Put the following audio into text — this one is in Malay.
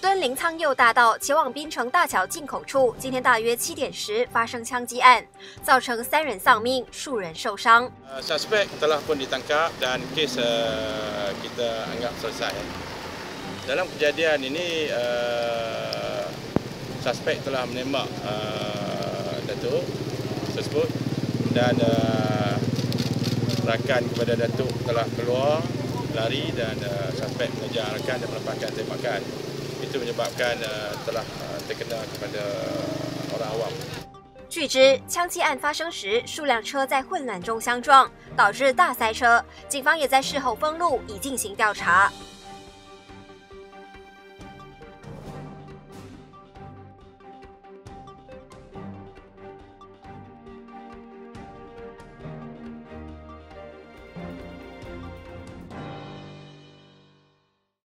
敦临沧佑大道前往槟城大桥进口处，今天大约七点时发生枪击案，造成三人丧命，数人受伤。Suspek telah pun ditangkap dan kes kita anggap selesai. Dalam kejadian ini, suspek telah menembak Datuk tersebut dan rakan kepada Datuk telah keluar lari dan suspek mengejar rakan dan melepaskan tembakan. 据知，枪击案发生时，数辆车在混乱中相撞，导致大塞车。警方也在事后封路，以进行调查。